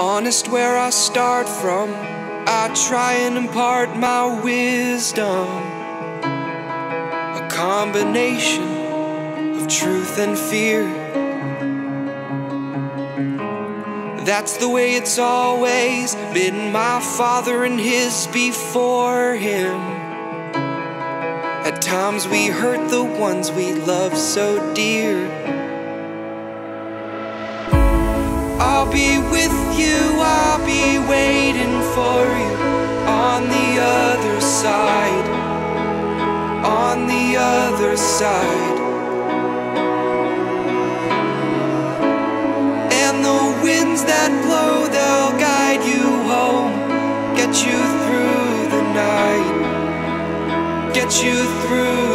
Honest where I start from, I try and impart my wisdom. A combination of truth and fear. That's the way it's always been, my father and his before him. At times we hurt the ones we love so dear. I'll be with you, I'll be waiting for you on the other side, on the other side. And the winds that blow, they'll guide you home, get you through the night, get you through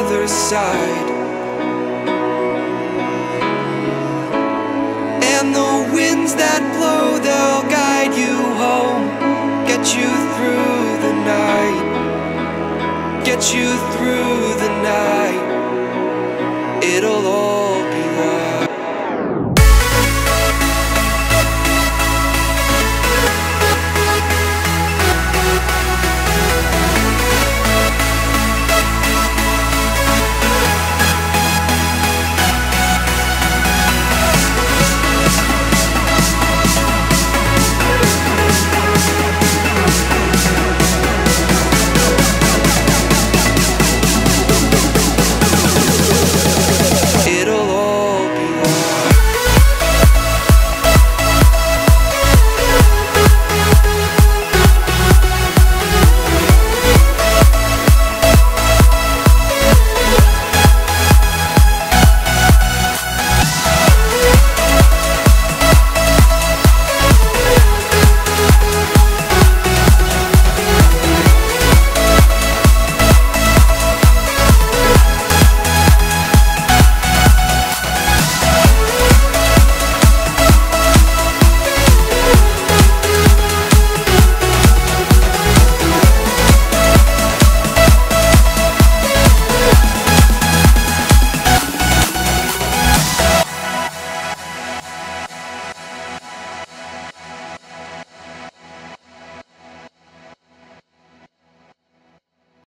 other side. And the winds that blow, they'll guide you home Get you through the night Get you through the night. It'll all